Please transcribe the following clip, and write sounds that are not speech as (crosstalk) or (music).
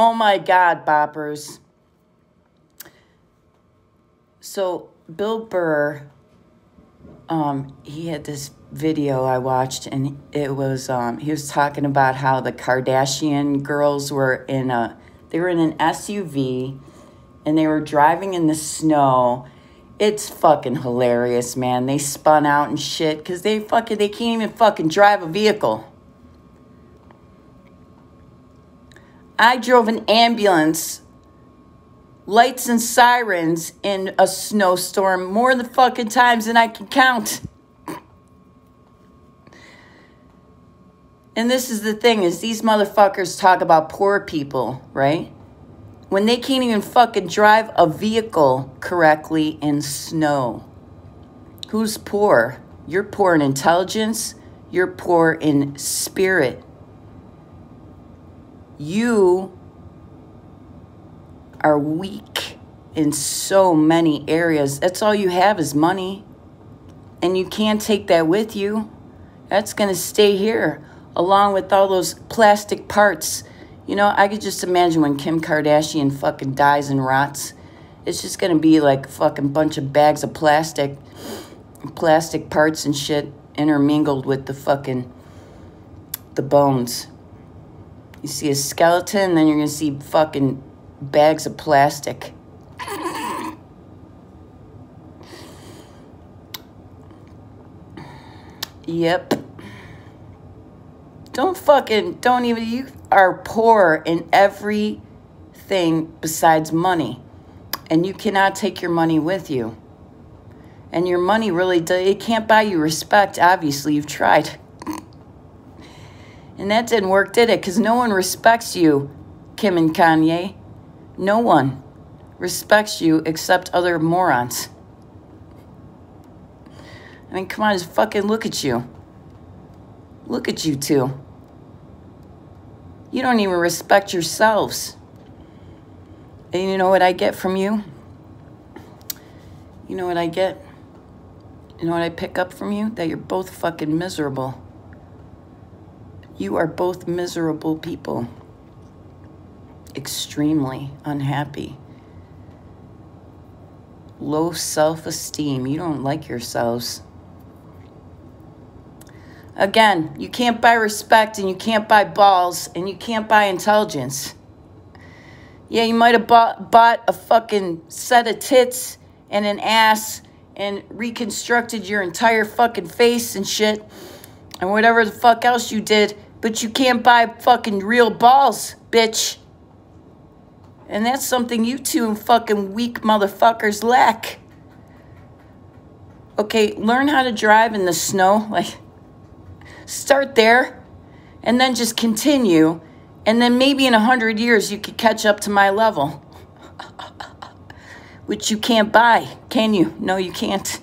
Oh my God, boppers. So Bill Burr, um, he had this video I watched, and it was um, he was talking about how the Kardashian girls were in a they were in an SUV, and they were driving in the snow. It's fucking hilarious, man. They spun out and shit because they fucking they can't even fucking drive a vehicle. I drove an ambulance, lights and sirens in a snowstorm more than fucking times than I can count. And this is the thing is these motherfuckers talk about poor people, right? When they can't even fucking drive a vehicle correctly in snow. Who's poor? You're poor in intelligence, you're poor in spirit you are weak in so many areas. That's all you have is money. And you can't take that with you. That's going to stay here along with all those plastic parts. You know, I could just imagine when Kim Kardashian fucking dies and rots. It's just going to be like a fucking bunch of bags of plastic, plastic parts and shit intermingled with the fucking, the bones. You see a skeleton, then you're to see fucking bags of plastic. Yep. Don't fucking, don't even, you are poor in everything besides money. And you cannot take your money with you. And your money really, it can't buy you respect. Obviously, you've tried. And that didn't work, did it? Because no one respects you, Kim and Kanye. No one respects you except other morons. I mean, come on, just fucking look at you. Look at you two. You don't even respect yourselves. And you know what I get from you? You know what I get? You know what I pick up from you? That you're both fucking miserable. You are both miserable people, extremely unhappy, low self esteem. You don't like yourselves. Again, you can't buy respect and you can't buy balls and you can't buy intelligence. Yeah, you might have bought, bought a fucking set of tits and an ass and reconstructed your entire fucking face and shit and whatever the fuck else you did but you can't buy fucking real balls, bitch. And that's something you two fucking weak motherfuckers lack. Okay, learn how to drive in the snow. (laughs) Like, start there and then just continue. And then maybe in a hundred years you could catch up to my level. (laughs) Which you can't buy, can you? No, you can't.